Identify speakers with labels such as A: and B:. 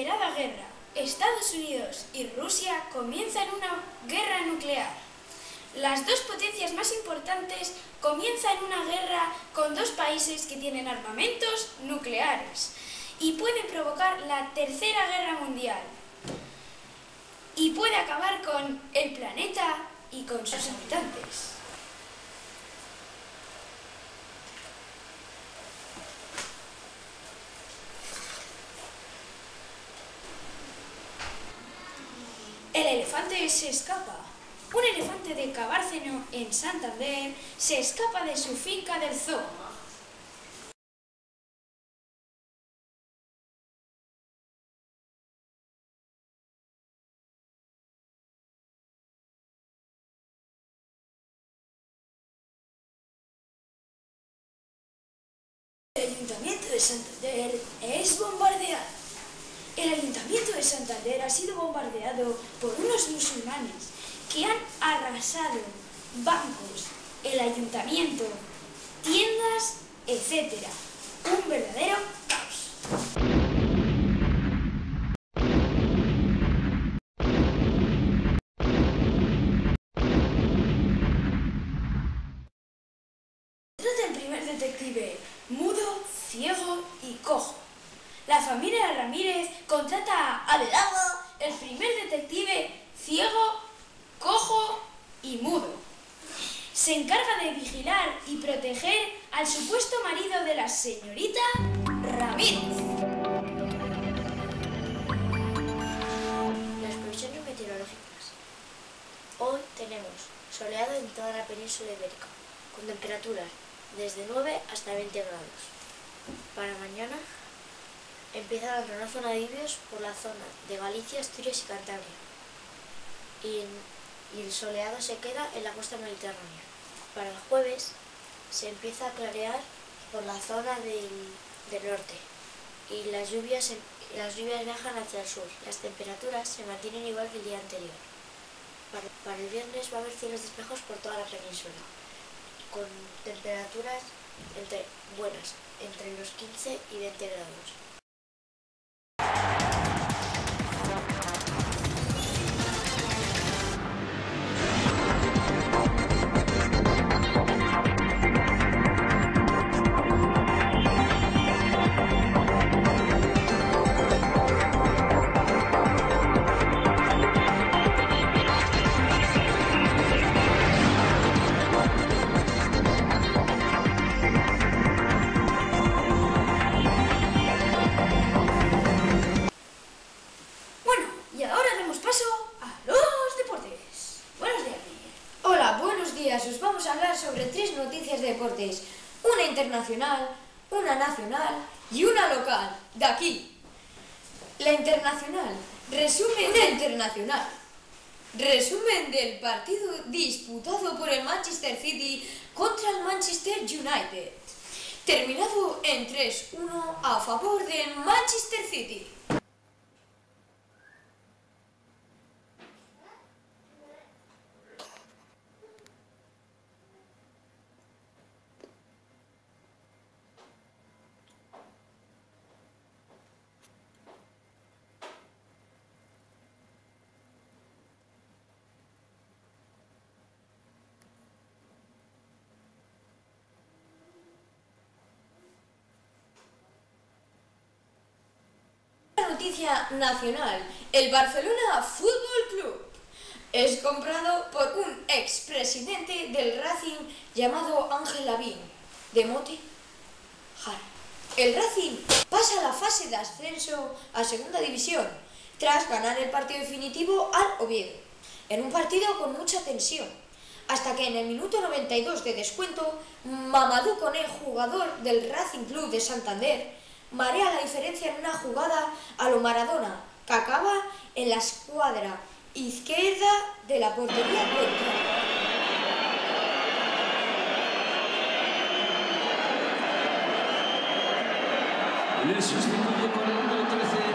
A: Esperada guerra. Estados Unidos y Rusia comienzan una guerra nuclear. Las dos potencias más importantes comienzan una guerra con dos países que tienen armamentos nucleares y pueden provocar la tercera guerra mundial. Y puede acabar con el planeta y con sus habitantes. El elefante se escapa. Un elefante de Cabárceno, en Santander, se escapa de su finca del zoo. El Ayuntamiento de Santander es bombardeado. El Ayuntamiento de Santander ha sido bombardeado por unos musulmanes que han arrasado bancos, el ayuntamiento, tiendas, etc. Un verdadero caos. Trata el primer detective, mudo, ciego y cojo. La familia Ramírez contrata a Abelardo, el primer detective ciego, cojo y mudo. Se encarga de vigilar y proteger al supuesto marido de la señorita Ramírez.
B: Las previsiones meteorológicas. Hoy tenemos soleado en toda la península ibérica, con temperaturas desde 9 hasta 20 grados. Para mañana empieza a una zona de lluvias por la zona de Galicia, Asturias y Cantabria. Y, el soleado se queda en la costa mediterránea. Para el jueves se empieza a clarear por la zona del, norte y las lluvias, las lluvias viajan hacia el sur. Las temperaturas se mantienen igual que el día anterior. Para, para el viernes va a haber cielos despejos por toda la península, con temperaturas entre, buenas, entre los 15 y 20 grados.
C: Una internacional, una nacional y una local, de aquí. La internacional. Resumen de internacional. Resumen del partido disputado por el Manchester City contra el Manchester United. Terminado en 3-1 a favor del Manchester City. Noticia nacional. El Barcelona Fútbol Club es comprado por un expresidente del Racing llamado Ángel Lavín, de mote Jara. El Racing pasa a la fase de ascenso a segunda división tras ganar el partido definitivo al Oviedo, en un partido con mucha tensión, hasta que en el minuto 92 de descuento, Mamadou Koné, jugador del Racing Club de Santander, marea la diferencia en una jugada a lo Maradona, que acaba en la escuadra izquierda de la portería contraria.
D: Le sustituye con el número 13